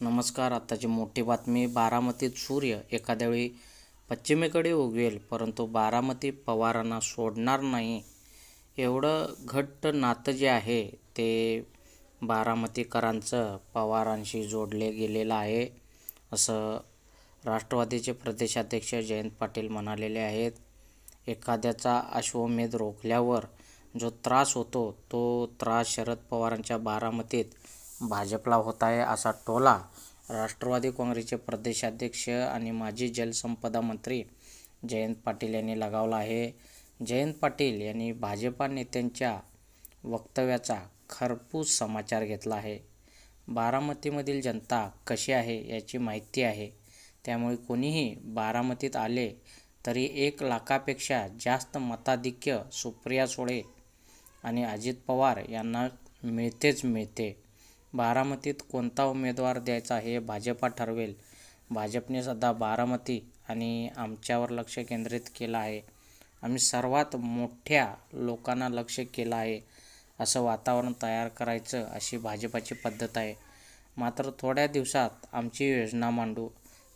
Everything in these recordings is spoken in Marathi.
नमस्कार आत्ताची मोठी बातमी. बारामतीत सूर्य एखाद्या वेळी पश्चिमेकडे उगवेल परंतु बारामती पवारांना सोडणार नाही. एवढं घट्ट नातं जे आहे ते बारामतीकरांचं पवारांशी जोडले गेलेलं आहे असं राष्ट्रवादीचे प्रदेशाध्यक्ष जयंत पाटील म्हणालेले आहेत. एखाद्याचा अश्वमेध रोखल्यावर जो त्रास होतो तो त्रास शरद पवारांच्या बारामतीत भाजपला होत आहे असा टोला राष्ट्रवादी काँग्रेसचे प्रदेशाध्यक्ष आणि माजी जलसंपदा मंत्री जयंत पाटील यांनी लगावला आहे. जयंत पाटील यांनी भाजपा नेत्यांच्या वक्तव्याचा खरपूस समाचार घेतला आहे. बारामतीमधील जनता कशी आहे याची माहिती आहे. त्यामुळे कोणीही बारामतीत आले तरी एक लाखापेक्षा जास्त मताधिक्य सुप्रिया सुळे आणि अजित पवार यांना मिळतेच मिळते. बारामतीत कोणता उमेदवार द्यायचा हे भाजपा ठरवेल. भाजपने सध्या बारामती आणि आमच्यावर लक्ष केंद्रित केलं आहे. आम्ही सर्वात मोठ्या लोकांना लक्ष केलं आहे असं वातावरण तयार करायचं अशी भाजपाची पद्धत आहे. मात्र थोड्या दिवसात आमची योजना मांडू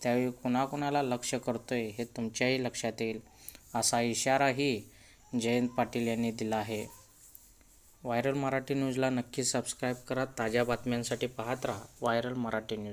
त्यावेळी कुणाकुणाला लक्ष करतो आहे हे तुमच्याही लक्षात येईल असा इशाराही जयंत पाटील यांनी दिला आहे. व्हायरल मराठी न्यूजला नक्की सबस्क्राईब करा ताज्या बातम्यांसाठी पाहत राहा व्हायरल मराठी न्यूज.